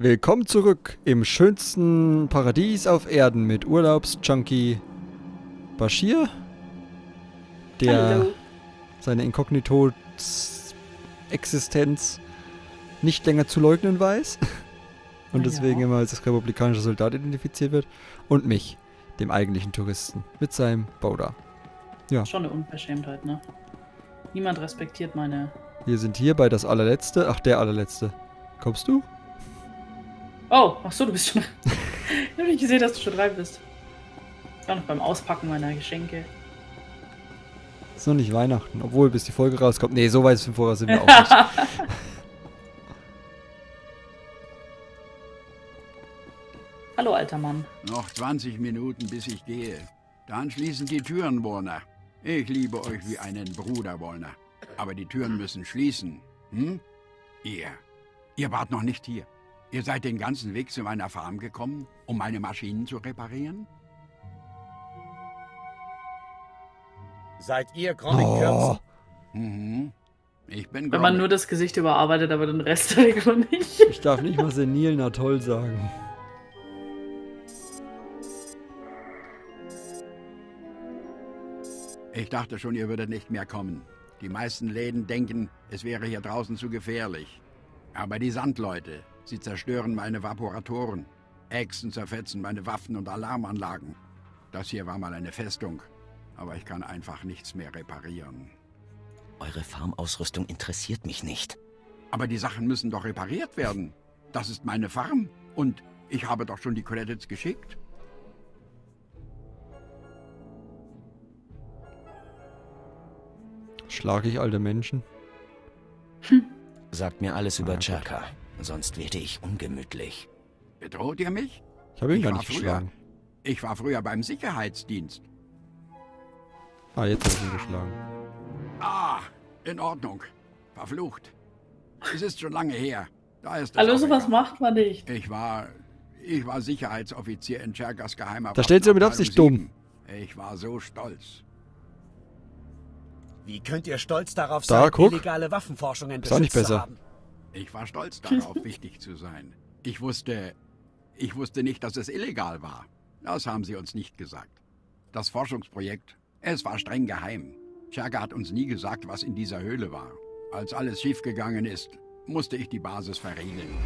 Willkommen zurück im schönsten Paradies auf Erden mit Urlaubsjunkie Bashir, der Hallo. seine Inkognito-Existenz nicht länger zu leugnen weiß und Ah, deswegen ja. immer als republikanischer Soldat identifiziert wird und mich, dem eigentlichen Touristen, mit seinem Boda. Schon eine Unverschämtheit, ne? Niemand respektiert meine. Wir sind hier bei das allerletzte, ach der allerletzte. Kommst du? Oh, ach so, du bist schon. ich habe nicht gesehen, dass du schon rein bist. Ich war noch beim Auspacken meiner Geschenke. Ist noch nicht Weihnachten, obwohl bis die Folge rauskommt. Nee, so weit Voraus sind wir auch nicht. Hallo, alter Mann. Noch 20 Minuten, bis ich gehe. Dann schließen die Türen, Warner. Ich liebe euch wie einen Bruder, Warner. Aber die Türen müssen schließen. Hm? Ihr. Ihr wart noch nicht hier. Ihr seid den ganzen Weg zu meiner Farm gekommen, um meine Maschinen zu reparieren? Seid ihr Chronic Oh? Mhm. Ich bin Wenn man Gromit. nur das Gesicht überarbeitet, aber den Rest man nicht. ich darf nicht mal senil na toll sagen. Ich dachte schon, ihr würdet nicht mehr kommen. Die meisten Läden denken, es wäre hier draußen zu gefährlich. Aber die Sandleute, sie zerstören meine Vaporatoren. Echsen zerfetzen meine Waffen und Alarmanlagen. Das hier war mal eine Festung. Aber ich kann einfach nichts mehr reparieren. Eure Farmausrüstung interessiert mich nicht. Aber die Sachen müssen doch repariert werden. Das ist meine Farm. Und ich habe doch schon die Credits geschickt. Schlage ich alte Menschen? Sagt mir alles über Ah, gut. Chaka, sonst werde ich ungemütlich. Bedroht ihr mich? Ich habe ihn Ich gar war nicht früher- geschlagen. Ich war früher beim Sicherheitsdienst. Ah, jetzt habe ich ihn geschlagen. Ah, in Ordnung. Verflucht. Es ist schon lange her. Da ist Hallo, sowas macht man nicht. Ich war. Ich war Sicherheitsoffizier in Cherkas geheimer Da stellt sie mit Absicht dumm. 7. Ich war so stolz. Wie könnt ihr stolz darauf Da, sein, guck. illegale Waffenforschung Besitz zu besser. haben? Ich war stolz darauf, wichtig zu sein. Ich wusste. Ich wusste nicht, dass es illegal war. Das haben sie uns nicht gesagt. Das Forschungsprojekt, es war streng geheim. Cherka hat uns nie gesagt, was in dieser Höhle war. Als alles schiefgegangen ist, musste ich die Basis verriegeln.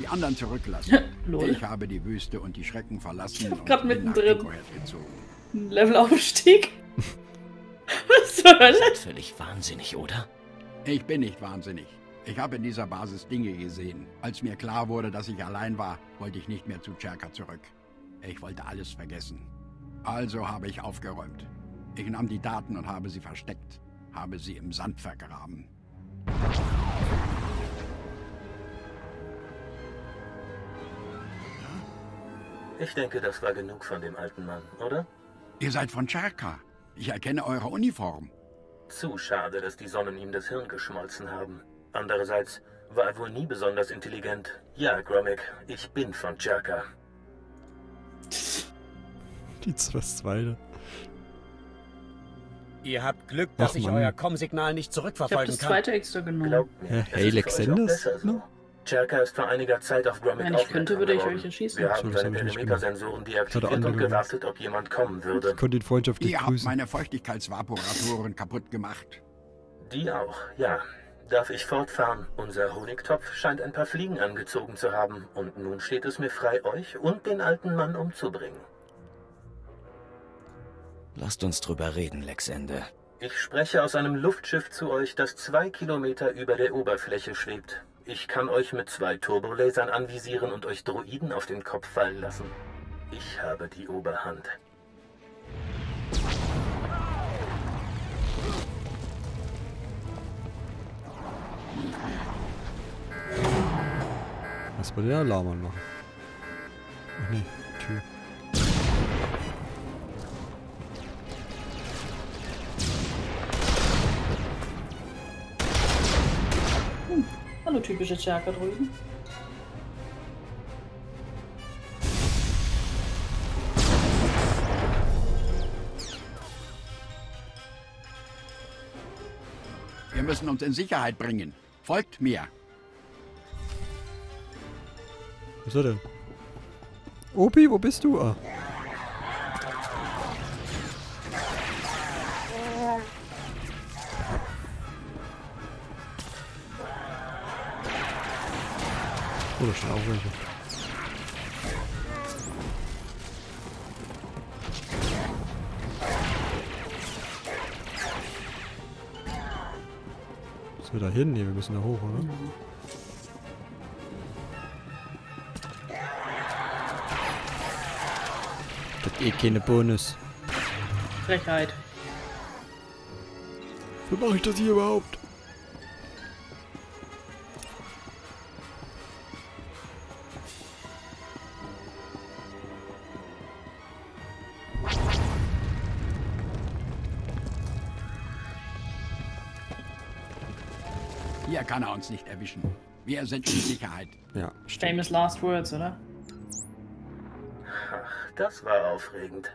Die anderen zurücklassen. Ich habe die Wüste und die Schrecken verlassen und bin nach mittendrin. Ein Levelaufstieg. Was Hölle? Seid völlig wahnsinnig, oder? Ich bin nicht wahnsinnig. Ich habe in dieser Basis Dinge gesehen. Als mir klar wurde, dass ich allein war, wollte ich nicht mehr zu Cherka zurück. Ich wollte alles vergessen. Also habe ich aufgeräumt. Ich nahm die Daten und habe sie versteckt, habe sie im Sand vergraben. Ich denke, das war genug von dem alten Mann, oder? Ihr seid von Cherka. Ich erkenne eure Uniform. Zu schade, dass die Sonnen ihm das Hirn geschmolzen haben. Andererseits war er wohl nie besonders intelligent. Ja, Gromit, ich bin von Cherka. Die das zweite. Ihr habt Glück, dass Ach, ich Mann. euer Com-Signal nicht Ich habe zurückverfolgen das kann. zweite extra genommen. Glaubt mir, hey, ist Lex für euch auch Sanders? besser so. Cherka ist vor einiger Zeit auf Gromit Wenn ich könnte, würde ich euch erschießen. Wir haben das seine hab ich Perimetersensoren er deaktiviert und gewartet, ob jemand kommen würde. Ich konnte ihn freundschaftlich Ihr habt grüßen. meine Feuchtigkeitsvaporatoren kaputt gemacht. Die auch, ja. Darf ich fortfahren? Unser Honigtopf scheint ein paar Fliegen angezogen zu haben. Und nun steht es mir frei, euch und den alten Mann umzubringen. Lasst uns drüber reden, Lexende. Ich spreche aus einem Luftschiff zu euch, das zwei Kilometer über der Oberfläche schwebt. Ich kann euch mit zwei Turbolasern anvisieren und euch Droiden auf den Kopf fallen lassen. Ich habe die Oberhand. Was bei den Alarm anmachen? Ach nee, Tür. Hallo, typische Cherka drüben. Wir müssen uns in Sicherheit bringen. Folgt mir. Ist er denn? Opi, wo bist du? Ah. Oh, da stehen auch welche. Müssen wir da hin? Ne, wir müssen da hoch, oder? Das ist eh keine Bonus. Frechheit. Wie mache ich das hier überhaupt? Hier kann er uns nicht erwischen. Wir sind in Sicherheit. Ja, stimmt. Famous last words, oder? Das war aufregend.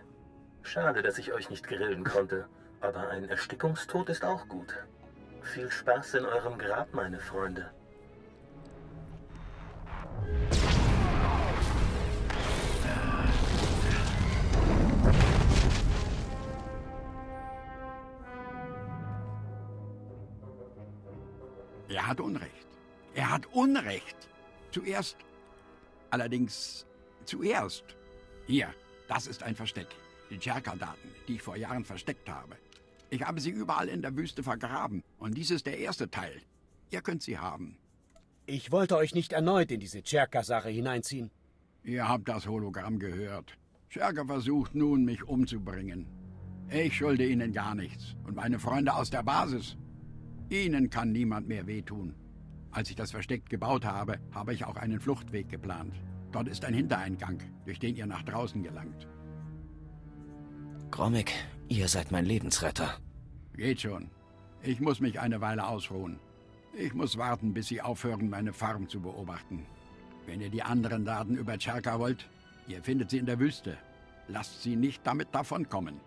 Schade, dass ich euch nicht grillen konnte. Aber ein Erstickungstod ist auch gut. Viel Spaß in eurem Grab, meine Freunde. Er hat Unrecht. Er hat Unrecht. Zuerst. Allerdings zuerst. Hier, das ist ein Versteck. Die Cherka-Daten, die ich vor Jahren versteckt habe. Ich habe sie überall in der Wüste vergraben. Und dies ist der erste Teil. Ihr könnt sie haben. Ich wollte euch nicht erneut in diese Cherka-Sache hineinziehen. Ihr habt das Hologramm gehört. Cherka versucht nun, mich umzubringen. Ich schulde ihnen gar nichts. Und meine Freunde aus der Basis. Ihnen kann niemand mehr wehtun. Als ich das Versteck gebaut habe, habe ich auch einen Fluchtweg geplant. Dort ist ein Hintereingang, durch den ihr nach draußen gelangt. Gromik, ihr seid mein Lebensretter. Geht schon. Ich muss mich eine Weile ausruhen. Ich muss warten, bis Sie aufhören, meine Farm zu beobachten. Wenn ihr die anderen Daten über Cherka wollt, ihr findet sie in der Wüste. Lasst sie nicht damit davonkommen.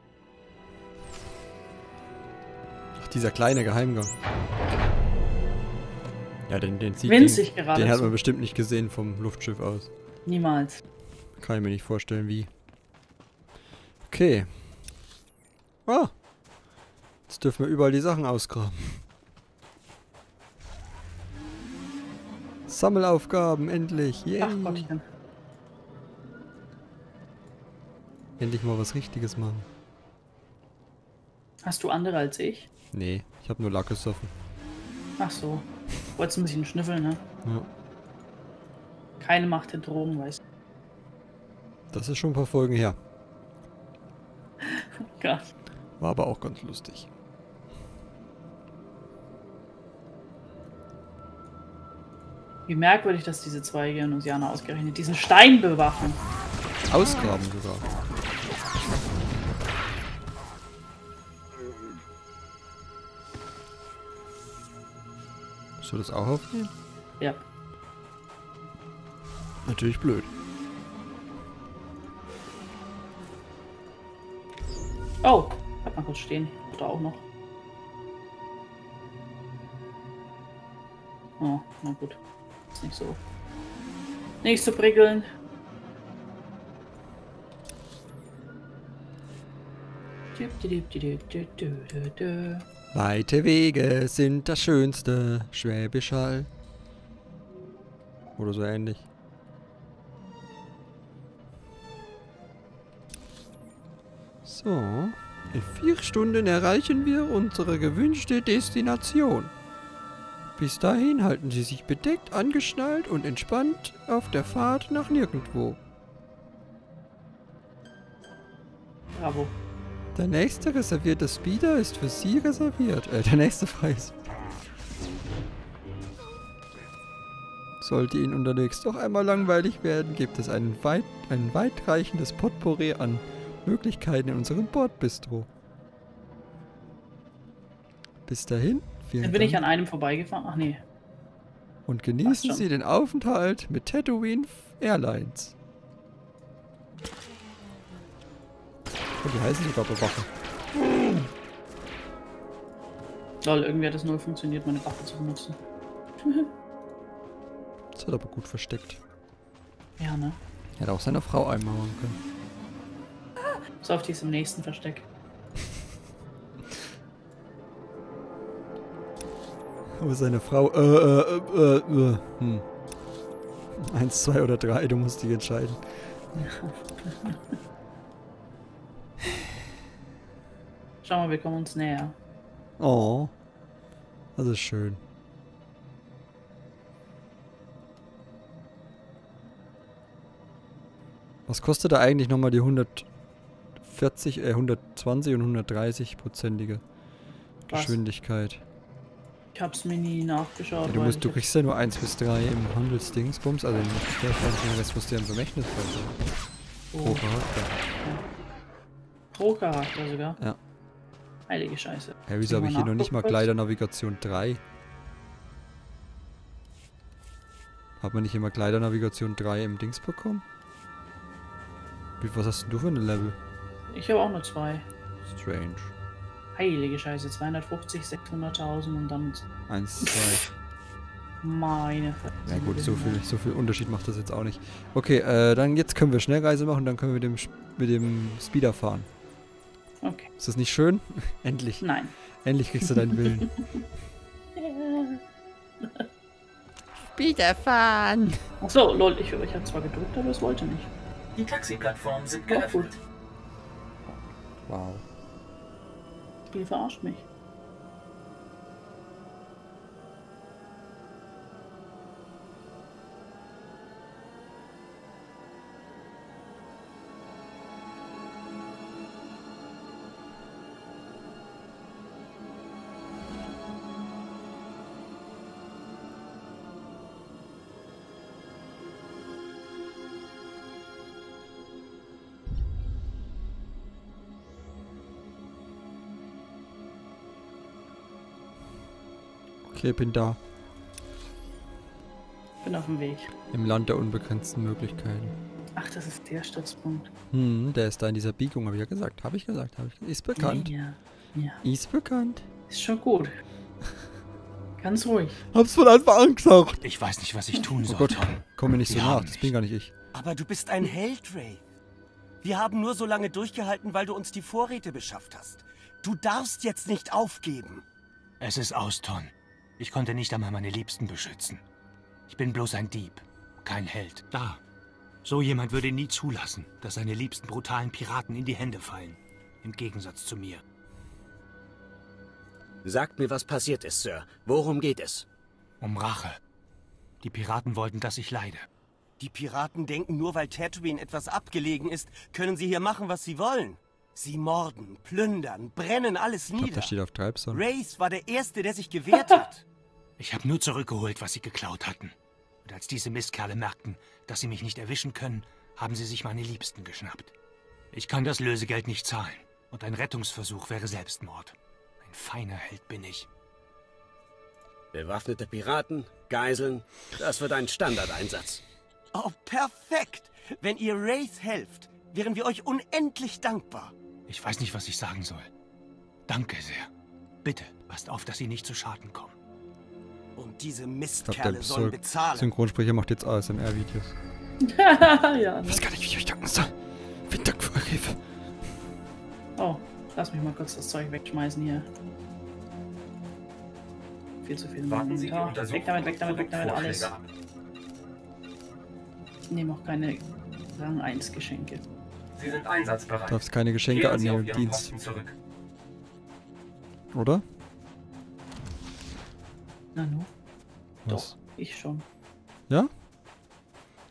Ach, dieser kleine Geheimgang. Ja, den, den sieht Winzig den, den hat man bestimmt nicht gesehen vom Luftschiff aus. Niemals. Kann ich mir nicht vorstellen, wie. Okay. Ah. Jetzt dürfen wir überall die Sachen ausgraben. Sammelaufgaben, endlich. Yay. Ach Gottchen. Endlich mal was Richtiges machen. Hast du andere als ich? Nee, ich habe nur Lack gesoffen. Ach so. Wolltest ein bisschen schnüffeln, ne? Ja. Keine Macht der Drogen, weißt du. Das ist schon ein paar Folgen her. Gott. War aber auch ganz lustig. Wie merkwürdig, dass diese zwei Geonosianer ausgerechnet diesen Stein bewachen. Ausgraben sogar. Soll das auch aufnehmen? Ja. Natürlich blöd. Oh, bleib mal kurz stehen. Ich da auch noch. Oh, na gut. Ist nicht so. Nicht so düp. Weite Wege sind das Schönste. Schwäbisch Hall. Oder so ähnlich. So. In vier Stunden erreichen wir unsere gewünschte Destination. Bis dahin halten Sie sich bedeckt, angeschnallt und entspannt auf der Fahrt nach nirgendwo. Bravo. Der nächste reservierte Speeder ist für Sie reserviert. Äh, der nächste Preis. Sollte Ihnen unterwegs doch einmal langweilig werden, gibt es einen weit, ein weitreichendes Potpourri an Möglichkeiten in unserem Bordbistro. Bis dahin, vielen Dann bin ich Dank an einem vorbeigefahren. Ach nee. und genießen. Sie den Aufenthalt mit Tatooine Airlines. Und die heißen sogar Bewachen. Lol, irgendwie hat es null funktioniert, meine Waffe zu benutzen. Das hat aber gut versteckt. Ja, ne? Hätte auch seine Frau einmal machen können. So auf die ist im nächsten Versteck. Aber seine Frau, äh, äh, äh, äh, äh, hm. Eins, zwei oder drei, du musst dich entscheiden. Schau mal, wir kommen uns näher. Oh. Das ist schön. Was kostet da eigentlich nochmal die 140, äh, 120 und 130 prozentige? Geschwindigkeit? Ich hab's mir nie nachgeschaut. Ja, du, musst, du kriegst ja nur 1 bis 3 im Handelsdingsbums, also im den Rest musst du ja im Vermächtnis sein. Pro Oh, Charakter. pro Charakter sogar. Ja. Heilige Scheiße. Ja, wieso habe ich hier noch nicht mal. Kleidernavigation 3? Hat man nicht immer Kleidernavigation 3 im Dings bekommen? Wie, was hast denn du für ein Level? Ich habe auch nur zwei. Strange. Heilige Scheiße. 250, 600.000 und dann 1, 2. meine Fresse. Ja gut, so viel, so viel Unterschied macht das jetzt auch nicht. Okay, äh, dann jetzt können wir Schnellreise machen, dann können wir mit dem, mit dem Speeder fahren. Okay. Ist das nicht schön? Endlich. Nein. Endlich kriegst du deinen Willen. Speeder fahren! Achso, lol, ich, ich habe zwar gedrückt, aber es wollte nicht. Die Taxiplattformen sind Auch gut. Wow. Das Spiel verarscht mich. Okay, bin da. Bin auf dem Weg. Im Land der unbegrenzten Möglichkeiten. Ach, das ist der Stützpunkt. Hm, der ist da in dieser Biegung, habe ich ja gesagt. Habe ich gesagt, habe ich Ist bekannt. Ja, ja. Ist bekannt. Ist schon gut. Ganz ruhig. Hab's von Anfang an gesagt. Ich weiß nicht, was ich tun Oh soll, Gott, Tom. komm mir nicht so nach. Das bin gar nicht ich. Aber du bist ein Held, Ray. Wir haben nur so lange durchgehalten, weil du uns die Vorräte beschafft hast. Du darfst jetzt nicht aufgeben. Es ist aus, Ton. Ich konnte nicht einmal meine Liebsten beschützen. Ich bin bloß ein Dieb, kein Held. Da. So jemand würde nie zulassen, dass seine liebsten brutalen Piraten in die Hände fallen. Im Gegensatz zu mir. Sagt mir, was passiert ist, Sir. Worum geht es? Um Rache. Die Piraten wollten, dass ich leide. Die Piraten denken, nur weil Tatooine etwas abgelegen ist, können sie hier machen, was sie wollen. Sie morden, plündern, brennen alles Ich nieder. der steht auf Treibsand. Race war der Erste, der sich gewehrt hat. Ich habe nur zurückgeholt, was sie geklaut hatten. Und als diese Mistkerle merkten, dass sie mich nicht erwischen können, haben sie sich meine Liebsten geschnappt. Ich kann das Lösegeld nicht zahlen. Und ein Rettungsversuch wäre Selbstmord. Ein feiner Held bin ich. Bewaffnete Piraten, Geiseln, das wird ein Standardeinsatz. Oh, perfekt. Wenn ihr Race helft, wären wir euch unendlich dankbar. Ich weiß nicht, was ich sagen soll. Danke sehr. Bitte, passt auf, dass sie nicht zu Schaden kommen. Und diese Mistkerle sollen bezahlen. Synchronsprecher macht jetzt ASMR-Videos. ja, ne? Ich weiß gar nicht, wie ich euch danken soll. Vielen Dank für eure Hilfe. Oh, lass mich mal kurz das Zeug wegschmeißen hier. Viel zu viel Warten Sie die Inventar. Untersuchung Weg damit, weg damit, weg damit, alles. Ich nehme auch keine Rang 1 Geschenke. Sie sind einsatzbereit. Du darfst keine Geschenke Kehren annehmen im Dienst. Oder? Nanu? Was? Doch, ich schon. Ja?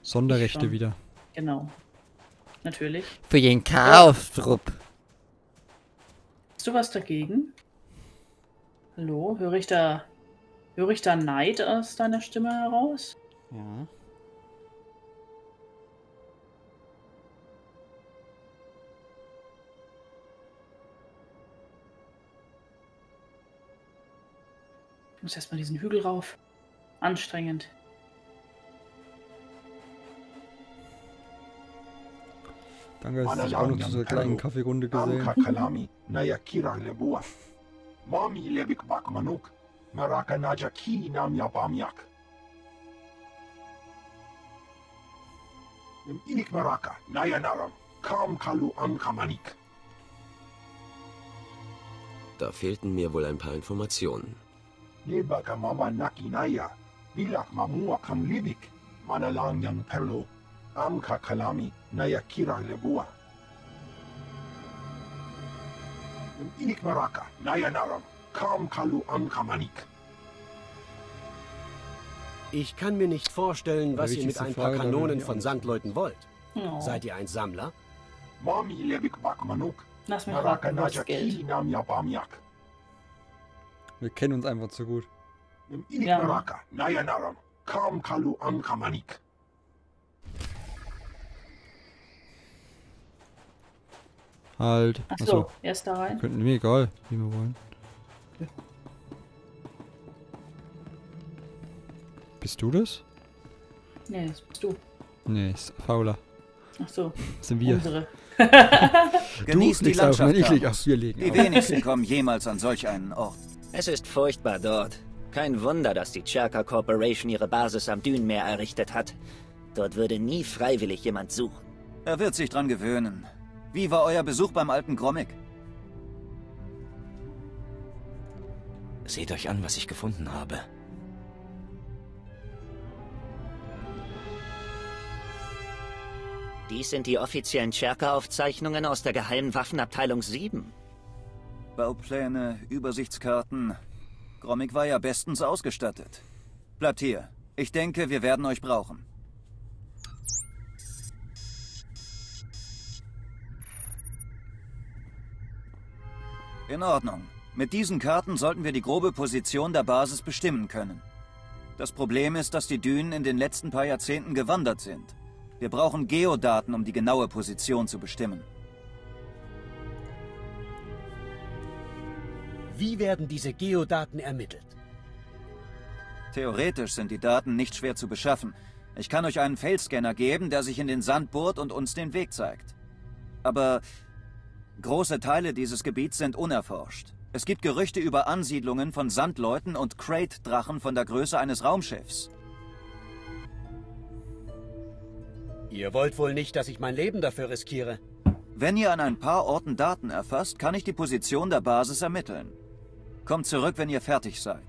Sonderrechte schon. wieder. Genau. Natürlich. Für den Chaos-Trupp. Hast du was dagegen? Hallo? Höre ich da. Höre ich da Neid aus deiner Stimme heraus? Ja. Muss erstmal diesen Hügel rauf. Anstrengend. Danke, dass ich auch noch zu so einer kleinen Kaffeerunde gesehen. Kalami na yakira lebua. Mami lebik bak manuk. Maraka naja ki nam ya bamyak. Im Inik Maraka, Nayanaram, Kam Kalu Am Kamanik. Da fehlten mir wohl ein paar Informationen. Lebaka Mama Naki Naya, Bilak Mamua Kam Libik, Manalang Yang Perlo, Amka Kalami, Naya Kira Lebua. Inik Maraka, Nayanaram, Kam Kalu Am Kamanik. Ich kann mir nicht vorstellen, was ihr mit ein paar Frage, Kanonen von Sandleuten wollt. Oh. Seid ihr ein Sammler? Mami Lebik Bakmanuk, Lass mich Maraka raten, du Naja hast Geld. Kili Nam Yabamiak. Wir kennen uns einfach zu gut. Ja. Halt. Achso, erst da rein. Könnten mir egal, wie wir wollen. Bist du das? Nee, das bist du. Nee, ist fauler. Achso, Das sind wir. unsere. Genießt die legst auf, Landschaft. nein, ich leg auf, wir legen Die auf. wenigsten kommen jemals an solch einen Ort. Es ist furchtbar dort. Kein Wunder, dass die Cherka Corporation ihre Basis am Dünenmeer errichtet hat. Dort würde nie freiwillig jemand suchen. Er wird sich dran gewöhnen. Wie war euer Besuch beim alten Gromik? Seht euch an, was ich gefunden habe. Dies sind die offiziellen Cherka-Aufzeichnungen aus der geheimen Waffenabteilung 7. Baupläne, Übersichtskarten. Gromik war ja bestens ausgestattet. Bleibt hier. Ich denke, wir werden euch brauchen. In Ordnung. Mit diesen Karten sollten wir die grobe Position der Basis bestimmen können. Das Problem ist, dass die Dünen in den letzten paar Jahrzehnten gewandert sind. Wir brauchen Geodaten, um die genaue Position zu bestimmen. Wie werden diese Geodaten ermittelt? Theoretisch sind die Daten nicht schwer zu beschaffen. Ich kann euch einen Feldscanner geben, der sich in den Sand bohrt und uns den Weg zeigt. Aber große Teile dieses Gebiets sind unerforscht. Es gibt Gerüchte über Ansiedlungen von Sandleuten und Crate-Drachen von der Größe eines Raumschiffs. Ihr wollt wohl nicht, dass ich mein Leben dafür riskiere. Wenn ihr an ein paar Orten Daten erfasst, kann ich die Position der Basis ermitteln. Kommt zurück, wenn ihr fertig seid.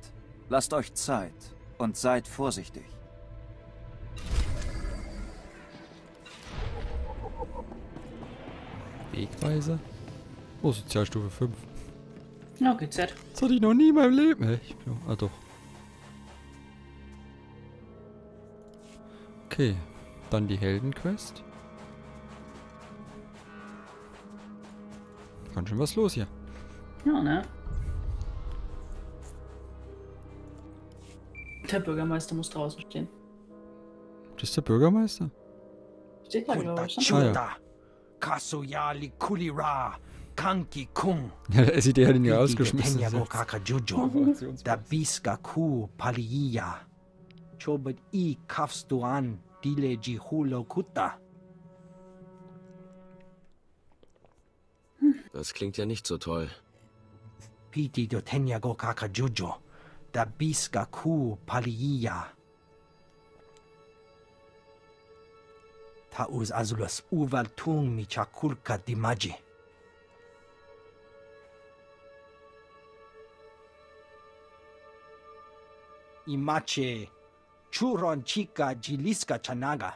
Lasst euch Zeit und seid vorsichtig. Wegweiser? Oh, Sozialstufe 5. Ja, GZ. Das hatte ich noch nie in meinem Leben. Ich bin, ah, doch. Okay. Dann die Heldenquest. Ganz schön was los hier. Ja, ne? Der Bürgermeister muss draußen stehen. Das ist der Bürgermeister? Steht da, glaube ich. Ne? Ah, ja. Kasuyali Kulira, Kanki Kung. Ja, der SID hat ihn ja ausgeschmissen. Detenya Gokaka Jujo, Dabiska Ku Paliya, Chobet I Kafstuan Dile Jihulo Kuta. Das klingt ja nicht so toll. Piti Detenya Gokaka Jujo, Dabiska Ku Paliya. Taus Azulas Uvaltung Michakulka Dimaji. Imache, Churon Chica Jiliska Chanaga.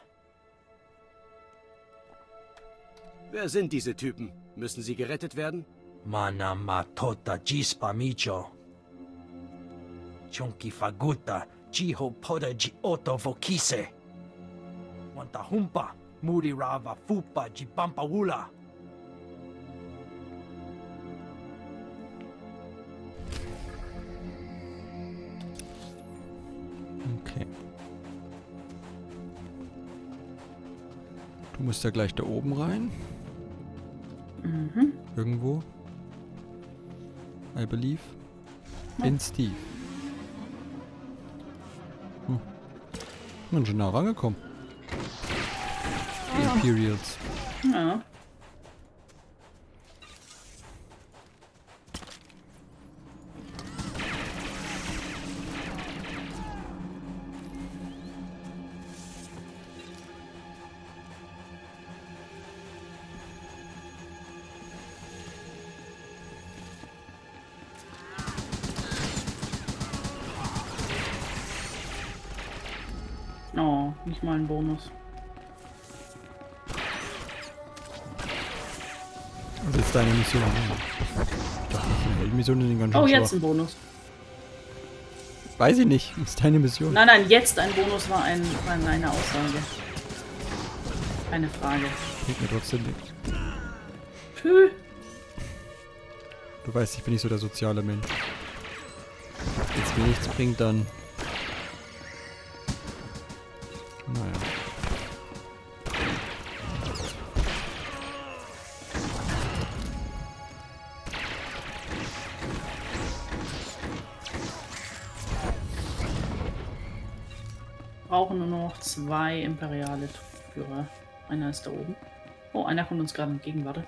Wer sind diese Typen? Müssen sie gerettet werden? Mana Matota Jispa Micho. Chunki Faguta, Jiho Poda Ji Oto Vokise. Wanta Humpa, Muri Rava Fupa Jipampa Wula. Okay. Du musst ja gleich da oben rein. Mhm. Irgendwo. I believe. In Steve. Bin schon nah rangekommen. Die Imperials. Ja. Jetzt deine Mission. Ich dachte, eine Heldenmission sind ganz schön Oh, schwach. jetzt ein Bonus. Weiß ich nicht. Das ist deine Mission. Nein, nein, jetzt ein Bonus war, ein, war eine Aussage. Eine Frage. Bringt mir trotzdem nichts. Puh. Du weißt, ich bin nicht so der soziale Mensch. Wenn es mir nichts bringt, dann... zwei imperiale Führer. Einer ist da oben. Oh, einer kommt uns gerade entgegen, warte.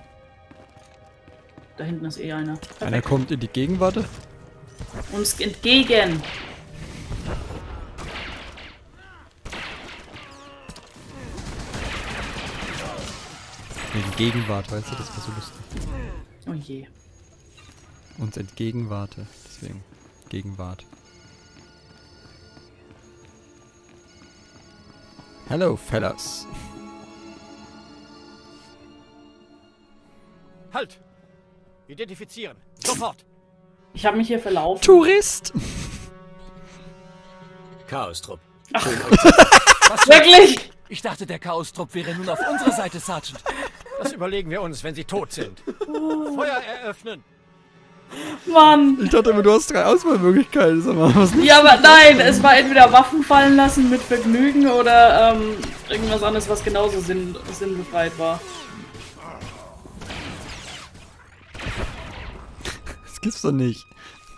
Da hinten ist eh einer. Perfekt. Einer kommt in die Gegenwart. Uns entgegen! Die Gegenwart, weißt du, das war so lustig. Oh je. Uns entgegenwarte. Deswegen. Gegenwart. Hello, fellas. Halt! Identifizieren. Sofort! Ich habe mich hier verlaufen. Tourist! Chaos-Trupp. Wirklich? Ich dachte, der Chaos-Trupp wäre nun auf unserer Seite, Sergeant. Das überlegen wir uns, wenn sie tot sind. Feuer eröffnen! Mann! Ich dachte immer, du hast drei Auswahlmöglichkeiten. Sag mal, was Ja, aber nein, es war entweder Waffen fallen lassen mit Vergnügen oder ähm, irgendwas anderes, was genauso sinn sinnbefreit war. Das gibt's doch nicht.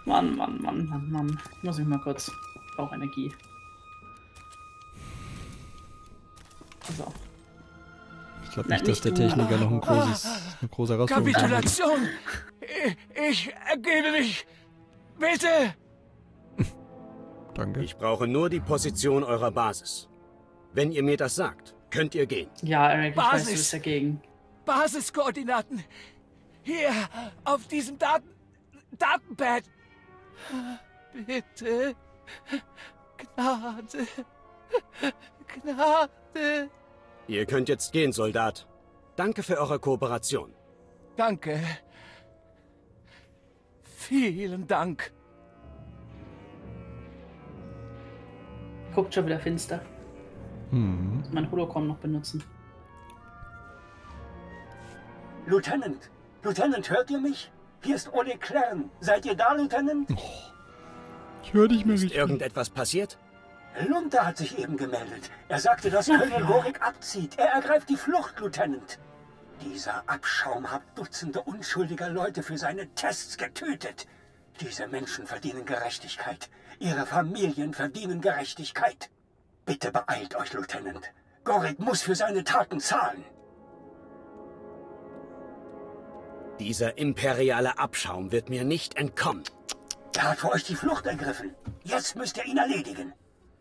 Mann, Mann, Mann, Mann, Mann. Ich muss mich mal kurz. Ich brauche Energie. So. Ich glaube nicht, dass der. Techniker noch ein großes, eine große Herausforderung hat. Kapitulation! Ich, ergebe mich! Bitte! Danke. Ich brauche nur die Position eurer Basis. Wenn ihr mir das sagt, könnt ihr gehen. Ja, Eric, ich weiß, du Basis. bist dagegen. Basiskoordinaten! Hier, auf diesem Daten Datenpad! Bitte! Gnade! Gnade! Ihr könnt jetzt gehen, Soldat. Danke für eure Kooperation. Danke. Vielen Dank. Guckt schon wieder finster. Hm. Mein Hologramm noch benutzen. Lieutenant! Lieutenant, hört ihr mich? Hier ist Ole Klern. Seid ihr da, Lieutenant? Ich höre dich Ist richtig. irgendetwas passiert? Lunter hat sich eben gemeldet. Er sagte, dass Colonel Gorik abzieht. Er ergreift die Flucht, Lieutenant. Dieser Abschaum hat Dutzende unschuldiger Leute für seine Tests getötet. Diese Menschen verdienen Gerechtigkeit. Ihre Familien verdienen Gerechtigkeit. Bitte beeilt euch, Lieutenant. Gorik muss für seine Taten zahlen. Dieser imperiale Abschaum wird mir nicht entkommen. Er hat für euch die Flucht ergriffen. Jetzt müsst ihr ihn erledigen.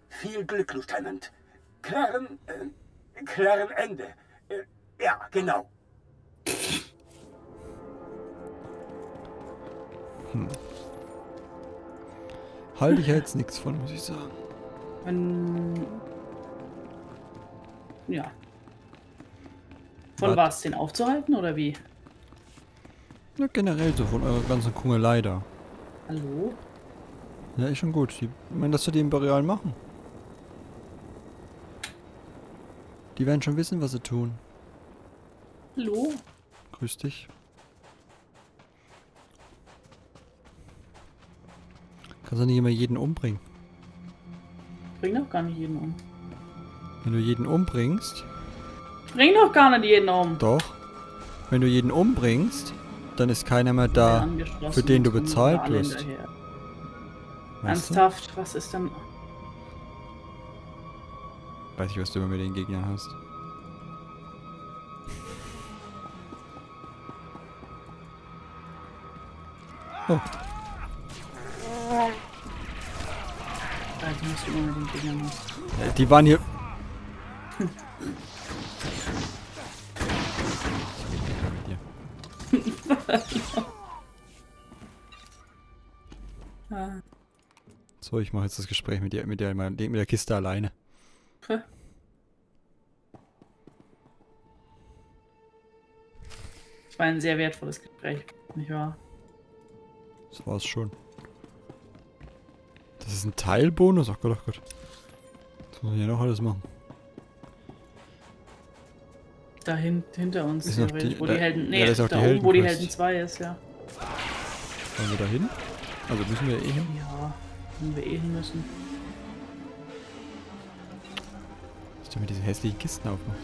Viel Glück, Lieutenant. Klaren, äh, klaren Ende. Äh, ja, genau. Hm. Halte ich jetzt nichts von, muss ich sagen. Wenn. Ja. Von Was? was? Den aufzuhalten oder wie? Ja, generell so von eurer ganzen Kungelei da. Hallo? Ja, ist schon gut. Die, ich meine, dass wir die Imperialen machen. Die werden schon wissen, was sie tun. Hallo? Grüß dich. Kannst du nicht immer jeden umbringen. Bring doch gar nicht jeden um. Wenn du jeden umbringst, Bring doch gar nicht jeden um. doch. Wenn du jeden umbringst, dann ist keiner mehr da, für den du bezahlt wirst. du? Ernsthaft, was ist denn. Weiß ich, was du immer mit den Gegnern hast. Oh, Äh, die waren hier. so, ich mache jetzt das Gespräch mit der, mit der, mit der Kiste alleine. Hä? Es war ein sehr wertvolles Gespräch, nicht wahr? Das war's schon. Das ist ein Teilbonus? Ach Gott, ach Gott. Was muss ich hier noch alles machen? Da hin, hinter uns, Ist noch die- wo da- die Helden. ja, Nee, auch da die oben, wo die. Helden 2 ist, ja. Wollen wir da hin? Also müssen wir eh hin? Ja, wenn wir eh hin müssen. Du mir diese hässlichen Kisten aufmachst.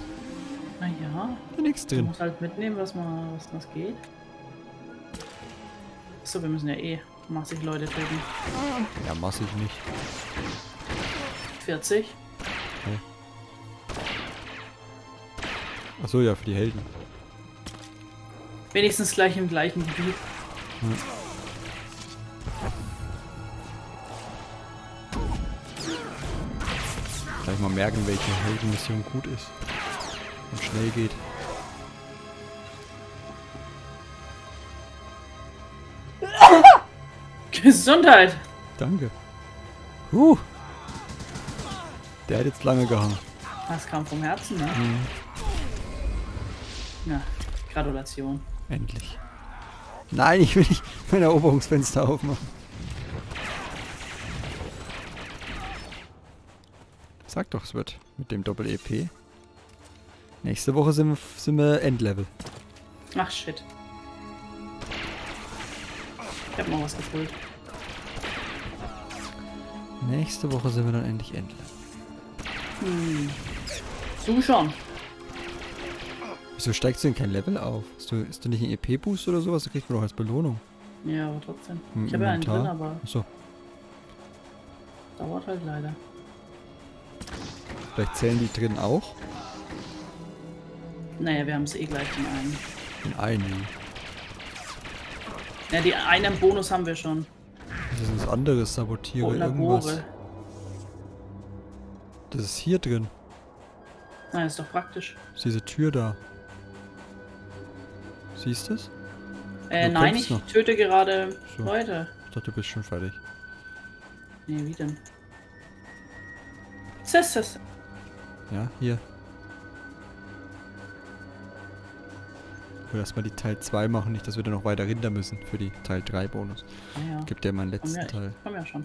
Naja. Da nichts Du drin. musst halt mitnehmen, was, mal, was, was geht. So, wir müssen ja eh massig Leute töten. Ja, massig nicht. 40. Achso, ja, für die Helden. Wenigstens gleich im gleichen Gebiet. Hm. Gleich mal merken, welche Heldenmission gut ist. Und schnell geht. Gesundheit! Danke. Uh. Der hat jetzt lange gehangen. Das kam vom Herzen, ne? Mhm. Ja, Gratulation. Endlich. Nein, ich will nicht mein Eroberungsfenster aufmachen. Sag doch, es wird mit dem Doppel-EP. Nächste Woche sind wir, sind wir Endlevel. Ach shit. Ich hab noch was gefüllt. Nächste Woche sind wir dann endlich Endlevel. Hm. Du schon. Wieso steigst du denn kein Level auf? Ist du, ist du nicht ein EP-Boost oder sowas? Das kriegt man doch als Belohnung. Ja, aber trotzdem. Im Ich habe ja einen drin, aber Achso, dauert halt leider. vielleicht zählen die drin auch. Naja, wir haben es eh gleich in einen. In einen. Ja, die einen Bonus haben wir schon. Das ist was anderes, sabotiere Oh, irgendwas. Das ist hier drin. Na, ist doch praktisch. Ist diese Tür da. Siehst du es? Äh, Du nein, ich noch. töte gerade So. Leute. Ich dachte, du bist schon fertig. Nee, wie denn? Sis, sis. Ja, hier. Will erstmal die Teil 2 machen, nicht, dass wir dann noch weiter runter müssen für die Teil 3 Bonus. Ah ja. Gibt ja meinen Komm letzten ja, Teil. komm ja schon.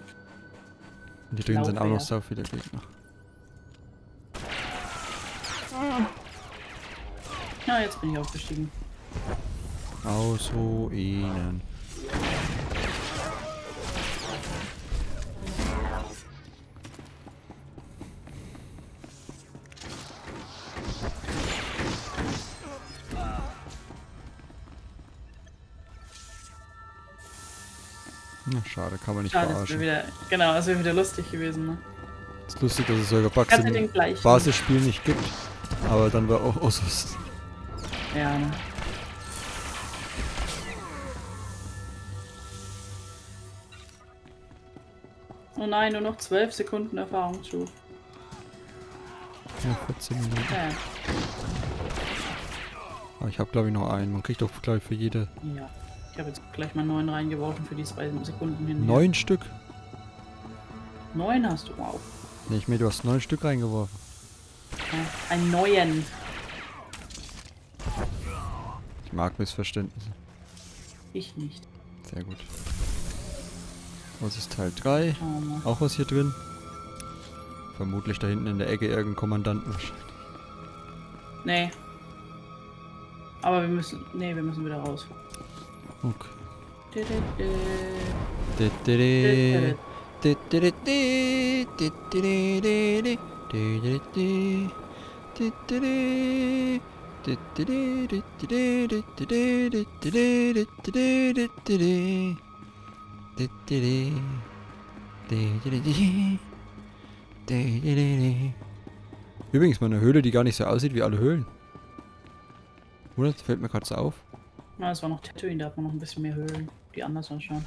Und hier drin sind auch noch so viele Gegner. Ja, jetzt bin ich aufgestiegen. Aus Ruinen. Na, schade, kann man nicht das verarschen. wäre wieder. Genau, das wäre wieder lustig gewesen, ne? ist lustig, dass es solche Bugs Kannst im Basisspiel nicht gibt. Aber dann war auch Osus. Ja, ne? Oh nein, nur noch 12 Sekunden Erfahrung zu. Ja, 14 Minuten. Ja, Aber ich habe glaube ich noch einen. Man kriegt doch glaube ich für jede ja. Ich habe jetzt gleich mal 9 reingeworfen für die 2 Sekunden hin. neun Stück. 9 hast du, wow. Nee, ich meine, du hast neun Stück reingeworfen. Ja, einen neuen. Ich mag Missverständnisse. Ich nicht. Sehr gut. Was ist Teil 3? Schauen wir mal. Auch was hier drin? Vermutlich da hinten in der Ecke irgendein Kommandanten. Nee. Aber wir müssen. Nee, wir müssen wieder raus. Okay. Übrigens, meine Höhle, die gar nicht so aussieht wie alle Höhlen. Oder? Fällt mir gerade so auf. Na, es war noch Tatooine, da hat man noch ein bisschen mehr Höhlen, die anders ausschauen.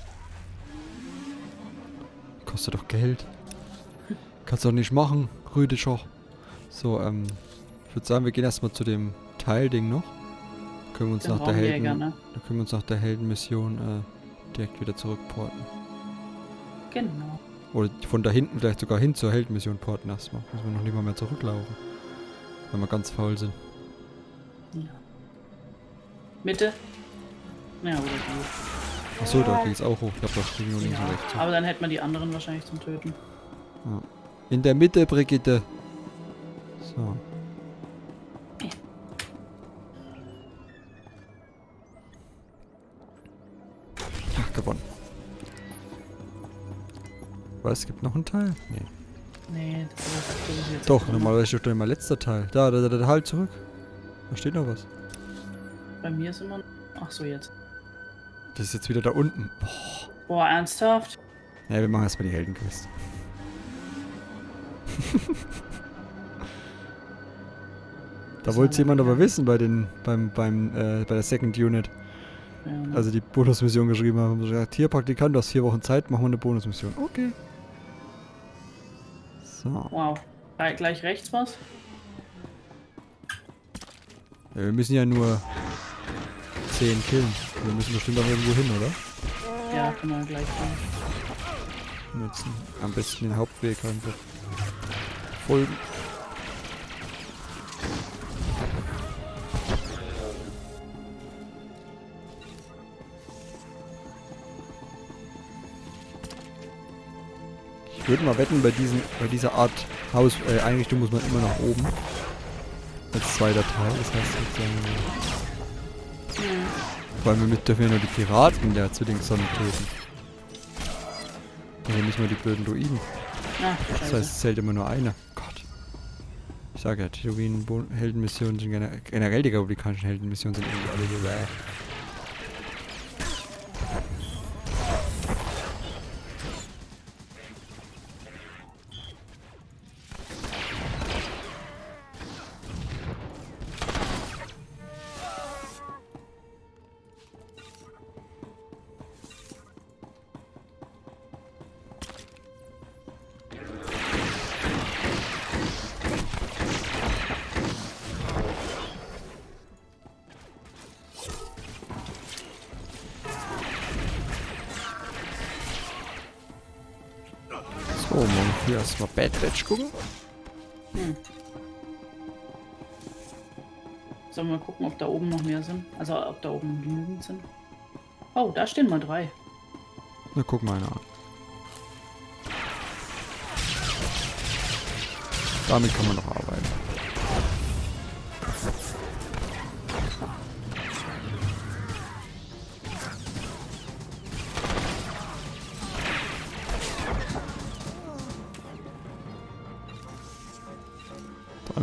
Kostet doch Geld. Kannst doch nicht machen, Rüdischer. So, ähm, ich würde sagen, wir gehen erstmal zu dem Teilding noch. Können wir uns Den nach der Helden, ne? dann können wir uns nach der Heldenmission äh, direkt wieder zurückporten. Genau. Oder von da hinten vielleicht sogar hin zur Heldenmission porten erstmal. Müssen wir noch nicht mal mehr zurücklaufen. Wenn wir ganz faul sind. Ja. Mitte. Ja, oder die. Achso, da geht's auch hoch. Ich hab doch nur links und rechts. Aber dann hätten wir die anderen wahrscheinlich zum Töten. Ja. In der Mitte, Brigitte. So. Ach, gewonnen. Was? Es gibt noch einen Teil? Nee. Nee, das ist. Doch, normalerweise steht doch immer letzter Teil. Da, da, da, da, halt zurück. Da steht noch was. Bei mir ist immer. Ach so, jetzt. Das ist jetzt wieder da unten. Boah. Boah, ernsthaft? Ja, wir machen erstmal die Heldenquest. da wollte jemand aber wissen bei den, beim, beim, äh, bei der Second Unit. Ja. Also die Bonusmission geschrieben haben, haben gesagt, hier Praktikant, du hast vier Wochen Zeit, machen wir eine Bonusmission. Okay. So. Wow. Gleich- Gleich rechts was? Ja, wir müssen ja nur 10 killen. Wir müssen bestimmt auch irgendwo hin, oder? Ja, können wir gleich machen. Nutzen. Am besten den Hauptweg einfach. Folgen. Ich würde mal wetten, bei, diesen, bei dieser Art Hauseinrichtung äh, Einrichtung muss man immer nach oben. Als zweiter Teil. Das heißt, sozusagen, vor allem wir dürfen ja nur die Piraten der Zwillingssonne töten. Also nicht nur die blöden Druiden. Ah, Das heißt, es zählt immer nur einer. Gott. Ich sage ja, Theorien, Heldenmissionen sind gener generell die republikanischen Heldenmissionen sind irgendwie alle so So, morgen früh erstmal Bad Batch gucken. Hm. Sollen wir mal gucken, ob da oben noch mehr sind? Also, ob da oben genügend sind? Oh, da stehen mal drei. Na, guck mal einer an. Damit kann man noch arbeiten.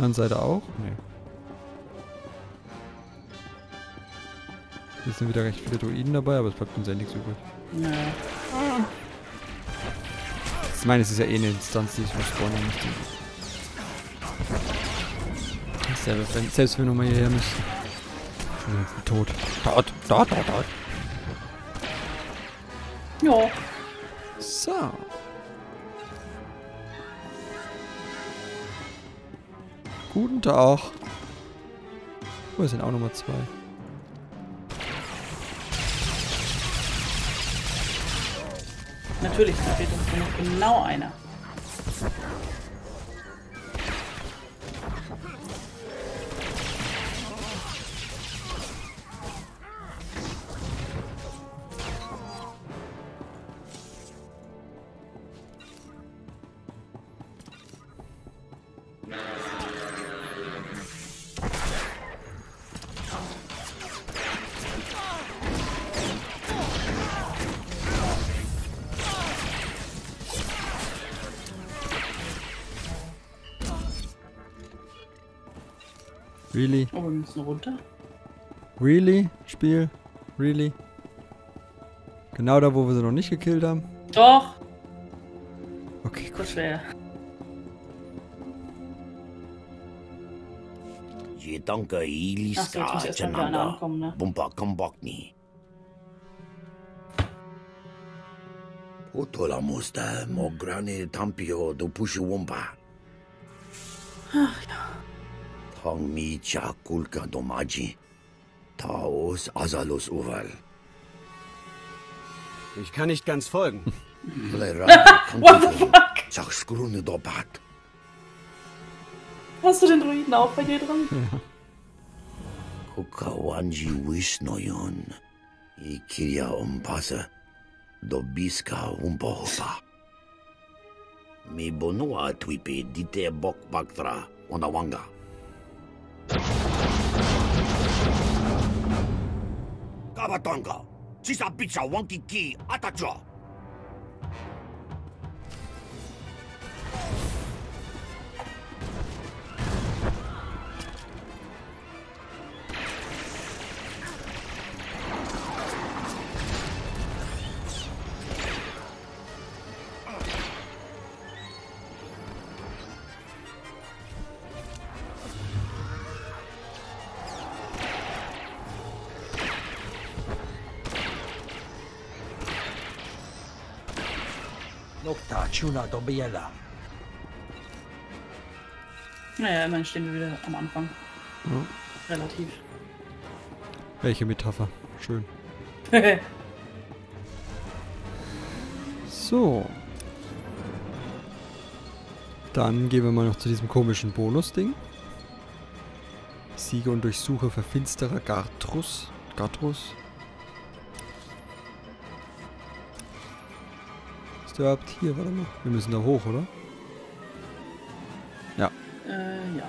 Anderen Seite auch? Nee. Hier sind wieder recht viele Druiden dabei, aber es bleibt uns ja nichts übrig. Ja. Ich meine, es ist ja eh eine Instanz, die ich verspawnen möchte. Selbst wenn, selbst wenn wir nochmal hierher müssen. Tot. Tot, tot, tot, tot. Ja. Guten Tag. Oh, es sind auch nochmal zwei. Natürlich, da fehlt uns genau einer. Really? Oh, wir müssen runter. Really? Spiel? Really? Genau da, wo wir sie noch nicht gekillt haben? Doch! Okay, gut. Das wäre. So, muss iliska ne? bumpa kambakni. Utola musta mograne tampio do pushu wumpa. Ach ja. Tang mi cha kulka domaji. Taos azalos uval. Ich kann nicht ganz folgen. What the fuck? Sag skrune dobat. Hast du den Druiden auch bei dir drin? Hukawanji Wisnoyon. Ikiria umpasa. Dobiska umpohopa. Mi bonua twipe dite bok baktra onawanga. Kabatongo. Sisa bitch a wonky key, atacho. Chuna Dobiela. Naja, immerhin stehen wir wieder am Anfang. Ja. Relativ. Welche Metapher. Schön. So. Dann gehen wir mal noch zu diesem komischen Bonus-Ding. Siege und Durchsuche Verfinsterer Gartrus. Gartrus. Ist überhaupt hier? Warte mal. Wir müssen da hoch, oder? Ja. äh, ja.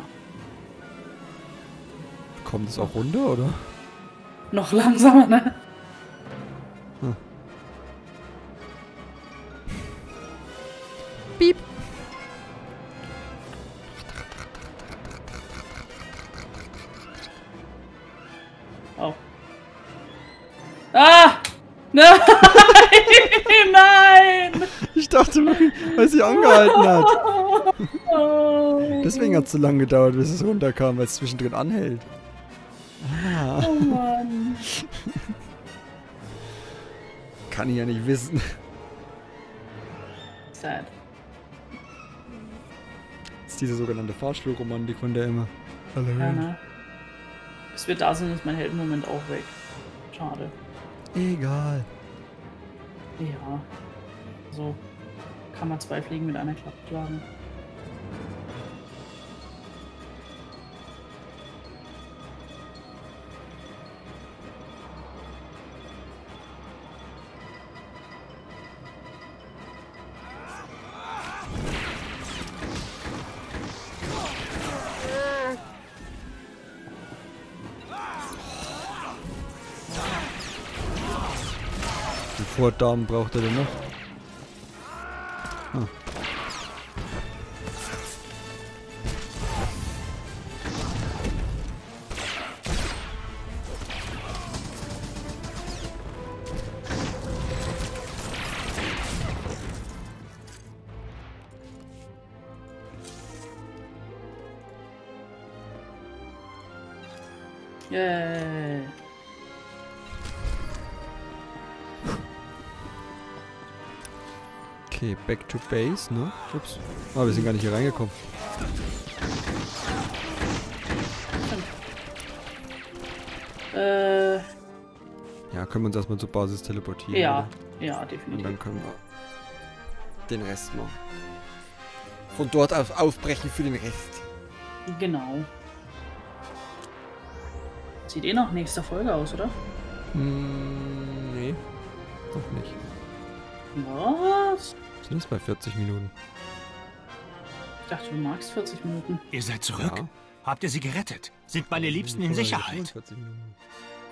Kommt es auch runter, oder? Noch langsamer, ne? Hm. Piep. Oh. Ah! Nein! Nein! Ich dachte wirklich, weil sie angehalten hat. Deswegen hat es so lange gedauert, bis es runterkam, weil es zwischendrin anhält. Ah. Oh Mann. Kann ich ja nicht wissen. Sad. Das ist diese sogenannte Fahrstuhlromantik, von der immer ne? Bis wir da sind, ist mein Heldenmoment auch weg. Schade. Egal. Ja. So kann man zwei Fliegen mit einer Klappe schlagen. Viel Daumen braucht er denn noch? Ah. Yay. Okay, back to base, ne? Ups. Ah, wir sind gar nicht hier reingekommen. Äh, Ja, können wir uns erstmal zur Basis teleportieren. ja. oder? Ja, Und definitiv. dann können wir den Rest machen. Von dort aus aufbrechen für den Rest. Genau. Sieht eh nach nächster Folge aus, oder? Hm, nee. Noch nicht. Was? Sind es bei 40 Minuten? Ich dachte, du magst 40 Minuten. Ihr seid zurück? Ja. Habt ihr sie gerettet? Sind meine Liebsten in Sicherheit? 45 Minuten.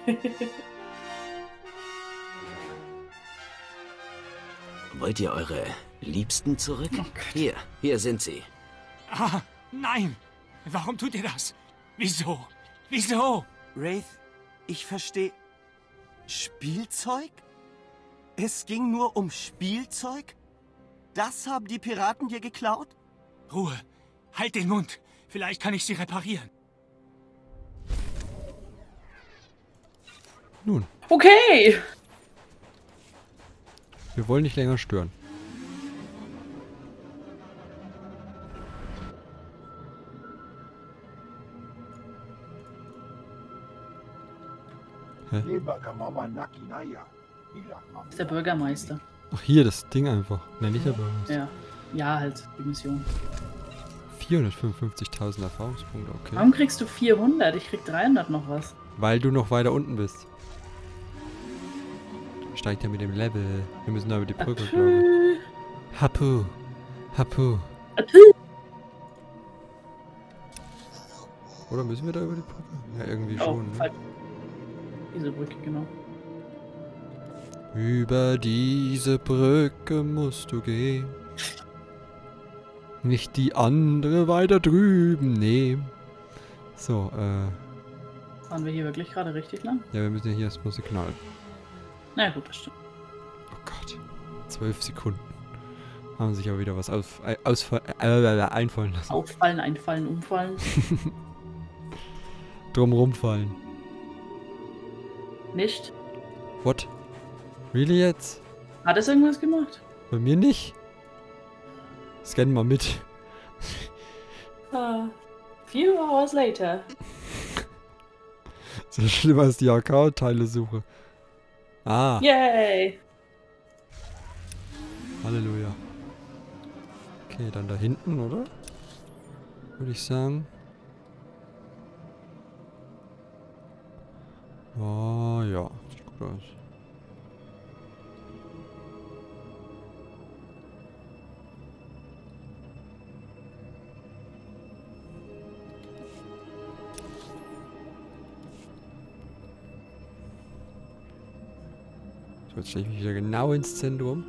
Wollt ihr eure Liebsten zurück? hier, hier sind sie. Ah, nein! Warum tut ihr das? Wieso? Wieso? Wraith, ich verstehe. Spielzeug? Es ging nur um Spielzeug? Das haben die Piraten dir geklaut? Ruhe. Halt den Mund. Vielleicht kann ich sie reparieren. Nun, Okay! wir wollen nicht länger stören. Mama. Ist der Bürgermeister. Ach, hier, das Ding einfach. Nein, nicht aber. Ja. Ja, halt, die Mission. 455.000 Erfahrungspunkte, okay. Warum kriegst du 400? Ich krieg 300 noch was. Weil du noch weiter unten bist. Steigt ja mit dem Level. Wir müssen da über die Brücke, glaube ich. Hapu. Hapu. Oder müssen wir da über die Brücke? Ja, irgendwie Oh, schon. Ne? Diese Brücke, genau. Über diese Brücke musst du gehen. Nicht die andere weiter drüben nehmen. So, äh. Waren wir hier wirklich gerade richtig lang? Ja, wir müssen ja hier erstmal Signal. Na ja, gut, das stimmt. Zwölf Sekunden. Haben sich aber wieder was auf, äh, ausfall, äh, einfallen lassen. Auffallen, einfallen, umfallen. Drumrum fallen. Nicht? What? Really jetzt? Hat es irgendwas gemacht? Bei mir nicht? Scan mal mit. Ah, few hours later. So schlimm als die AK-Teile-Suche. Ah, Yay! Halleluja. Okay, dann da hinten, oder? Würde ich sagen. Oh, ja. Sieht gut aus. Jetzt stelle ich mich wieder genau ins Zentrum.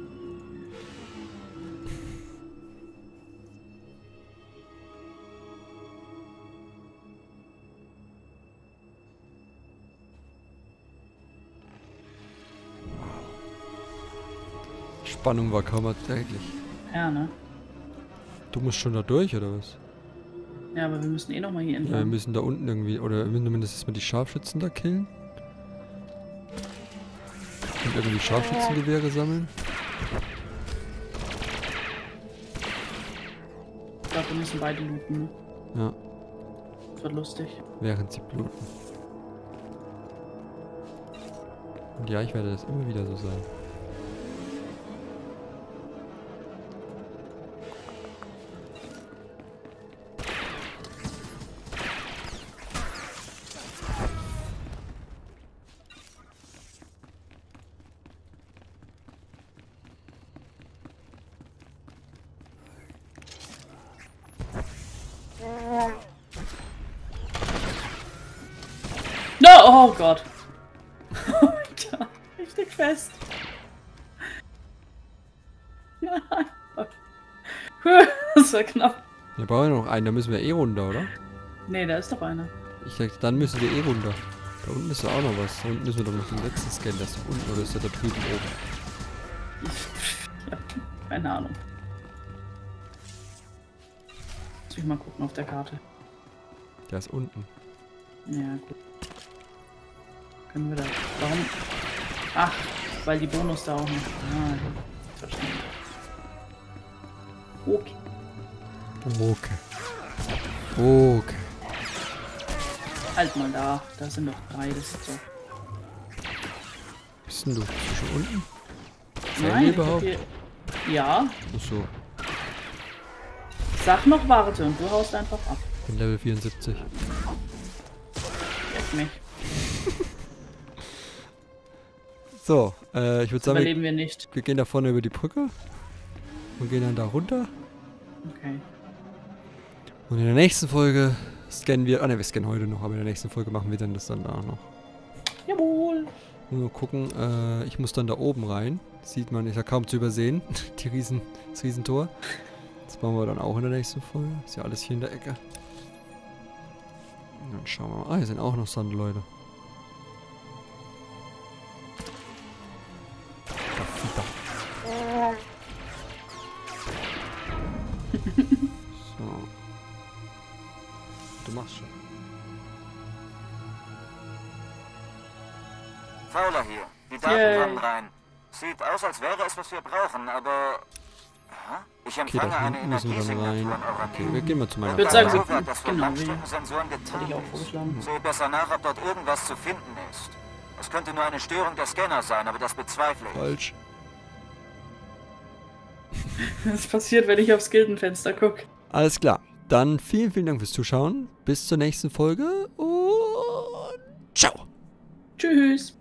Spannung war kaum erträglich. Ja, ne? Du musst schon da durch, oder was? Ja, aber wir müssen eh nochmal hier Ja, wir entlang. müssen da unten irgendwie, oder wir müssen zumindest erstmal die Scharfschützen da killen. Und irgendwie Scharfschützengewehre sammeln. Ich glaube, wir müssen beide looten? Ja, Das wird lustig. während sie bluten. Und ja, ich werde das immer wieder so sagen. Wir brauchen ja noch einen, da müssen wir eh runter, oder? Nee, da ist doch einer. Ich sag, dann müssen wir eh runter. Da unten ist ja auch noch was. Da unten müssen wir doch noch den letzten Scan. Das ist doch unten oder ist der da drüben oben? Ja, keine Ahnung. Muss ich mal gucken auf der Karte. Der ist unten. Ja, gut. Können wir da. Warum? Ach, weil die Bonus da auch noch. Ah. Verstanden. Okay. Okay. Okay. Halt mal da. Da sind doch ist so. Bist denn du? Schon unten? Nein, ich überhaupt? hier. Ja, Achso, sag noch warte und du haust einfach ab. bin Level 74. Leck mich. So, äh, ich würde sagen, Überleben wir nicht. wir gehen da vorne über die Brücke. Und gehen dann da runter. Okay. Und in der nächsten Folge scannen wir. Ah ne, wir scannen heute noch, aber in der nächsten Folge machen wir dann das dann da noch. Jawohl. Nur gucken, äh, ich muss dann da oben rein. Sieht man, ist ja kaum zu übersehen. Die Riesen, das Riesentor. Das machen wir dann auch in der nächsten Folge. Ist ja alles hier in der Ecke. Und dann schauen wir mal. Ah, hier sind auch noch Sandleute. Kommen rein. Sieht aus, als wäre es, was wir brauchen, aber... Aha. Ich Okay, empfange da eine hinten müssen wir dann rein. Energiesignatur in eurer Okay, wir gehen mal zu meiner Ich würd sagen, so- von genau, Langstreckensensoren Hätte ich. Seht besser nach, ob dort irgendwas zu finden ist. Es könnte nur eine Störung der Scanner sein, aber das bezweifle ich. Falsch. Das passiert, wenn ich aufs Gildenfenster gucke. Alles klar. Dann vielen, vielen Dank fürs Zuschauen. Bis zur nächsten Folge und ciao. Tschüss.